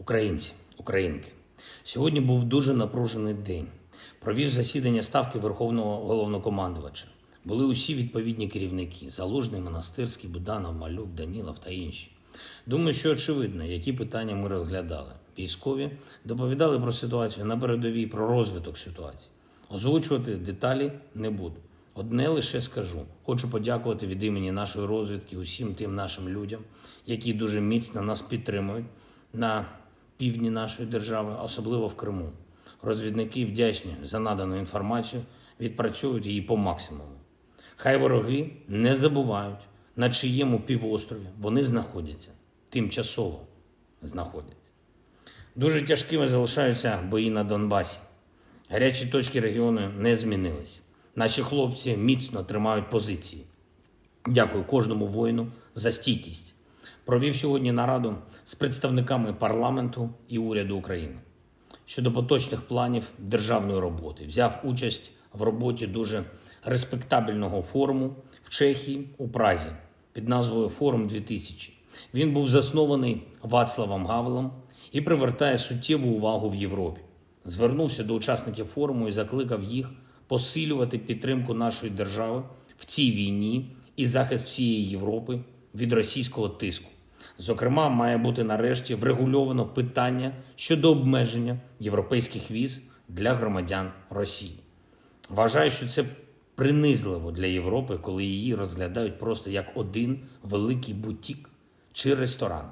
Українці, українки, сьогодні був дуже напружений день. Провів засідання ставки Верховного головнокомандувача. Були усі відповідні керівники: Залужний, Монастирський, Буданов, Малюк, Данілов та інші. Думаю, що очевидно, які питання ми розглядали. Військові доповідали про ситуацію на передовій, про розвиток ситуації. Озвучувати деталі не буду. Одне лише скажу: хочу подякувати від імені нашої розвідки усім тим нашим людям, які дуже міцно нас підтримують на півдні нашої держави, особливо в Криму. Розвідники вдячні за надану інформацію, відпрацьовують її по максимуму. Хай вороги не забувають, на чиєму півострові вони знаходяться, тимчасово знаходяться. Дуже тяжкими залишаються бої на Донбасі. Гарячі точки регіону не змінились. Наші хлопці міцно тримають позиції. Дякую кожному воїну за стійкість. Провів сьогодні нараду з представниками парламенту і уряду України щодо поточних планів державної роботи. Взяв участь в роботі дуже респектабельного форуму в Чехії у Празі під назвою Форум 2000. Він був заснований Вацлавом Гавелом і привертає суттєву увагу в Європі. Звернувся до учасників форуму і закликав їх посилювати підтримку нашої держави в цій війні і захист всієї Європи від російського тиску. Зокрема, має бути нарешті врегульовано питання щодо обмеження європейських віз для громадян Росії. Вважаю, що це принизливо для Європи, коли її розглядають просто як один великий бутік чи ресторан.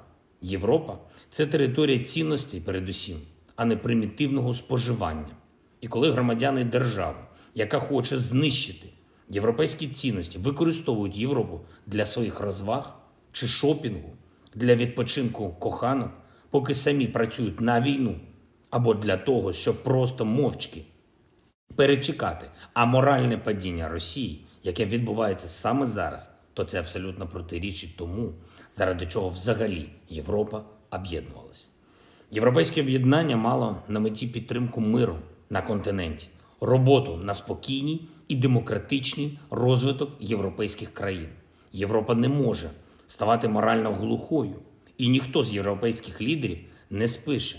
Європа це територія цінностей, передусім, а не примітивного споживання. І коли громадяни держави, яка хоче знищити європейські цінності, використовують Європу для своїх розваг чи шопінгу, для відпочинку коханок, поки самі працюють на війну, або для того, щоб просто мовчки перечекати аморальне падіння Росії, яке відбувається саме зараз, то це абсолютно протирічить тому, заради чого взагалі Європа об'єднувалася. Європейське об'єднання мало на меті підтримку миру на континенті, роботу на спокійній і демократичний розвиток європейських країн. Європа не може ставати морально глухою, і ніхто з європейських лідерів не спише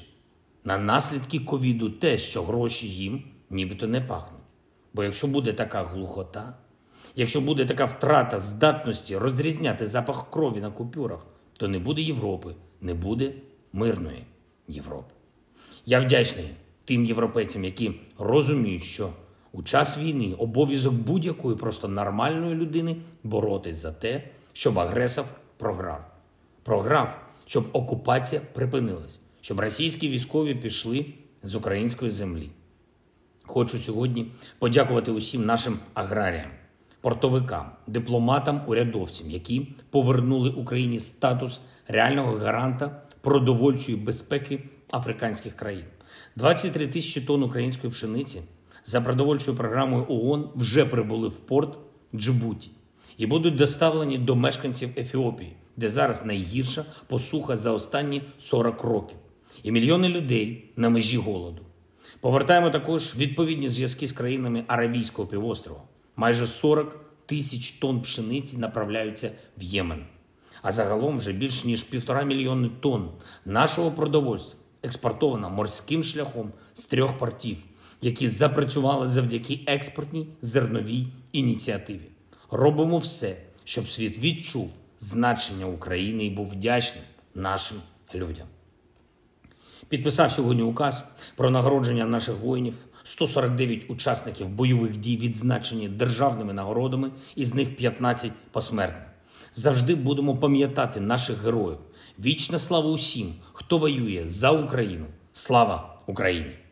на наслідки ковіду те, що гроші їм нібито не пахнуть. Бо якщо буде така глухота, якщо буде така втрата здатності розрізняти запах крові на купюрах, то не буде Європи, не буде мирної Європи. Я вдячний тим європейцям, які розуміють, що у час війни обов'язок будь-якої просто нормальної людини боротись за те, щоб агресор програв. Програв, щоб окупація припинилась, щоб російські військові пішли з української землі. Хочу сьогодні подякувати усім нашим аграріям, портовикам, дипломатам, урядовцям, які повернули Україні статус реального гаранта продовольчої безпеки африканських країн. 23 тисячі тонн української пшениці за продовольчою програмою ООН вже прибули в порт Джибуті і будуть доставлені до мешканців Ефіопії, де зараз найгірша посуха за останні 40 років, і мільйони людей на межі голоду. Повертаємо також відповідні зв'язки з країнами Аравійського півострова. Майже 40 тисяч тонн пшениці направляються в Ємен. А загалом вже більш ніж півтора мільйони тонн нашого продовольства експортовано морським шляхом з трьох портів, які запрацювали завдяки експортній зерновій ініціативі. Робимо все, щоб світ відчув значення України і був вдячним нашим людям. Підписав сьогодні указ про нагородження наших воїнів. 149 учасників бойових дій відзначені державними нагородами, із них 15 посмертно. Завжди будемо пам'ятати наших героїв. Вічна слава усім, хто воює за Україну. Слава Україні!